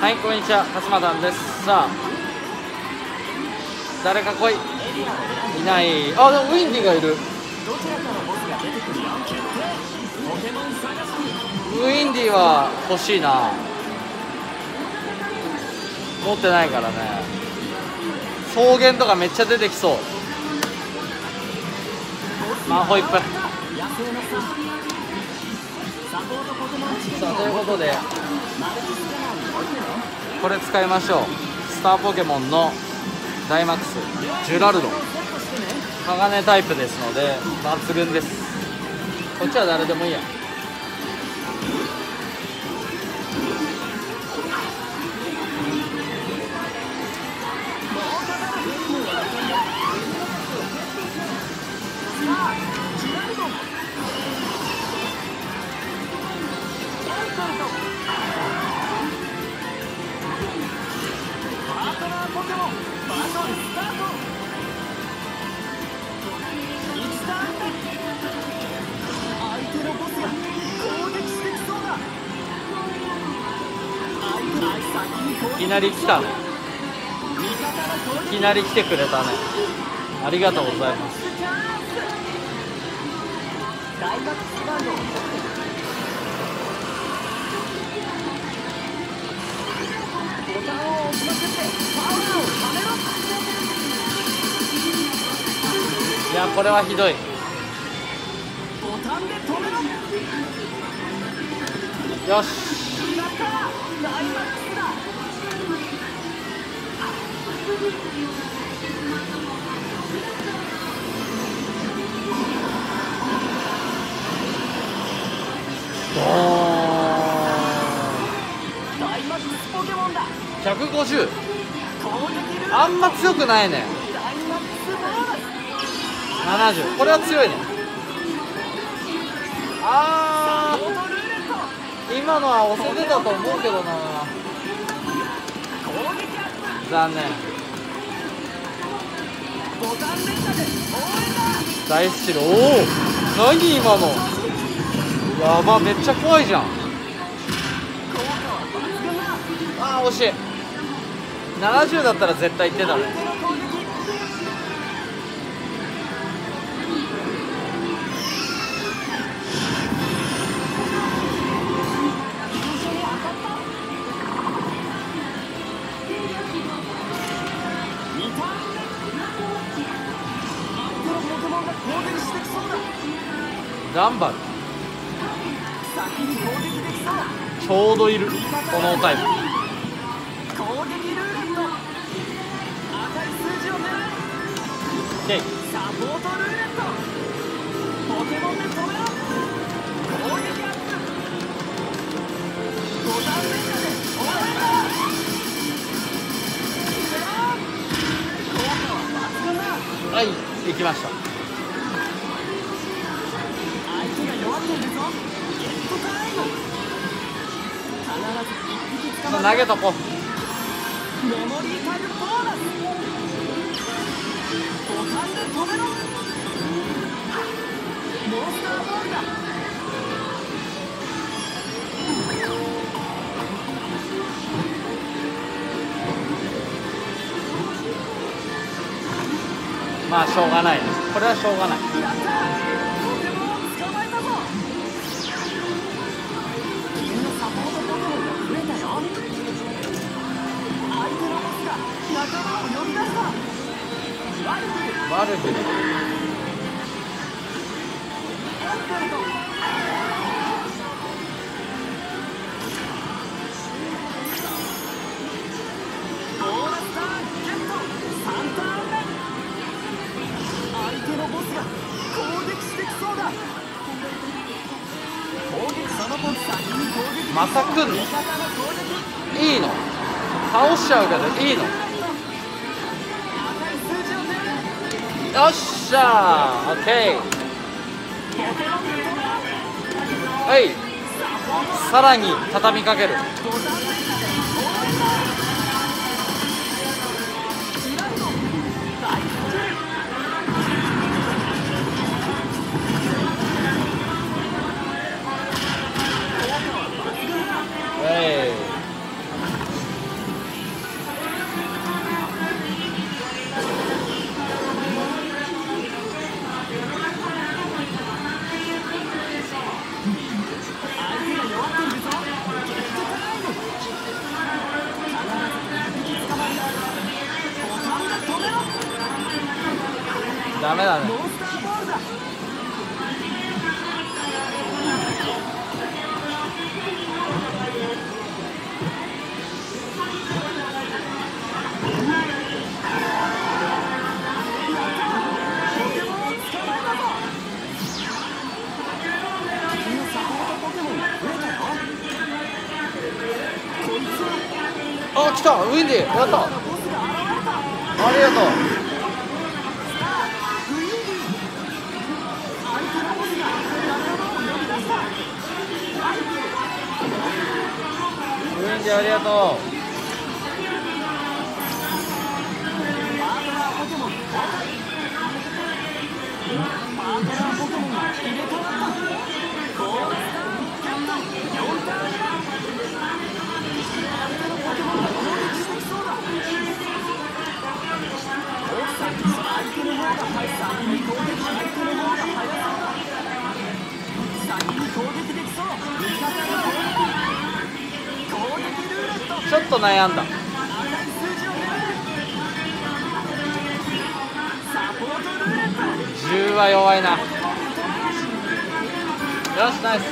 はいこんにちは勝間団です。さあ誰か来い。いない。あでもウィンディがいる。ウィンディは欲しいな。持ってないからね。草原とかめっちゃ出てきそう。まあホイップさあということでこれ使いましょう。スターポケモンのダイマックスジュラルド。鋼タイプですので抜群です。こっちは誰でもいいや。きなり来た。ねいきなり来てくれたね。ありがとうございます。いやこれはひどい。よし。150あんま強くないね。70これは強いね。あー。今のは遅れたと思うけどな残念。大スチルおお何今の。やばめっちゃ怖いじゃん。あー惜しい。70だったら絶対いってたね。頑張る。ちょうどいるこのタイプ。ではい行きました投げとこまあしょうがないね。これはしょうがない。ワルブルまた来んのいいの倒しちゃうけどいいのっしゃーオッケーはいさらに畳みかけるこいつはあ来た。ウィンディやった。ありがとう。ウィンディありがとう。と悩んだ。10は弱いな。よしナイス。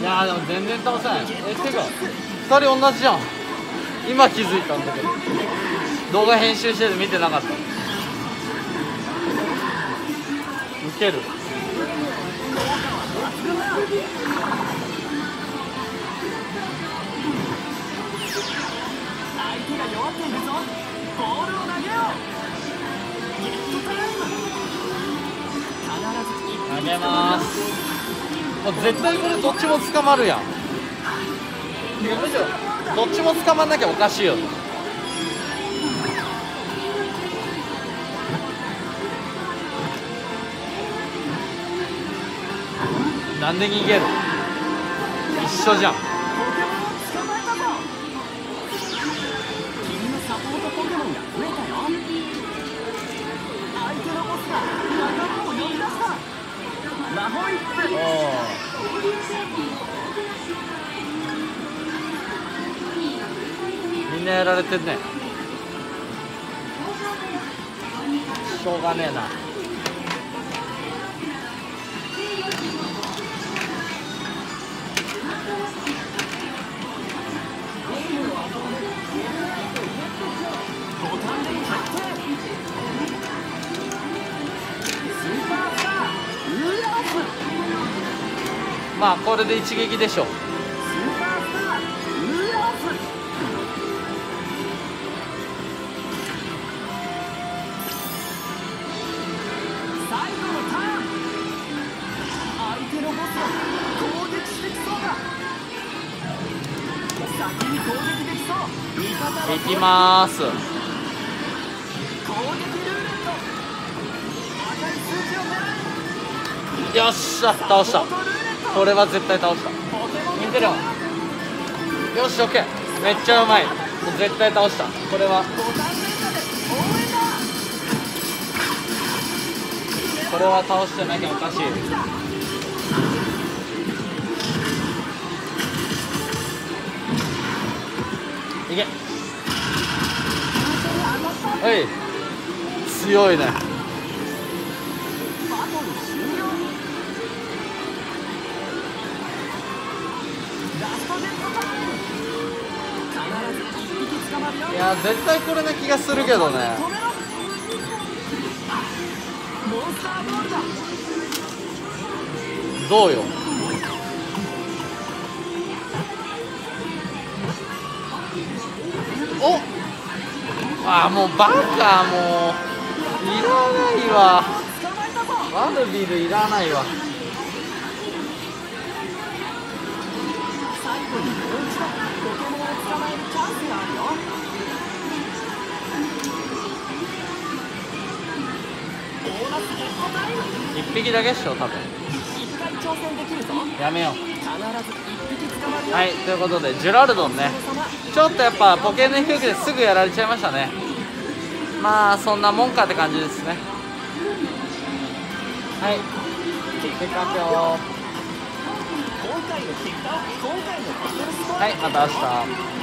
いやーでも全然倒せない。えてか2人同じじゃん。今気づいたんだけど。動画編集してて見てなかった。ウケる。投げます。もう絶対これどっちも捕まるやん。いやむしろどっちも捕まんなきゃおかしいよ。なんで逃げる？一緒じゃん。ポケモンをんなやられてんねしょうがねえな。まあこれで一撃でしょスきまーす。攻撃ルーレット赤い数字を狙よっしゃ倒した。これは絶対倒した。ポケモン見てるよよしオッケーめっちゃうまい。もう絶対倒した。これは。これは倒してなきゃおかしい。いけ。はい。強いね。いや絶対これな気がするけどね。どうよ？お！っあもうバカもう。いらないわ。ワルビルいらないわ。最後にもう一度ポケモンを捕まえるチャンスがあるよ。ボーナスゲットタイム一匹だけっしょ多分。一回挑戦できるぞ。やめようはいということでジュラルドンね。ちょっとやっぱポケの飛行機ですぐやられちゃいましたね。まあそんなもんかって感じですね。はい。結果発表はいまた明日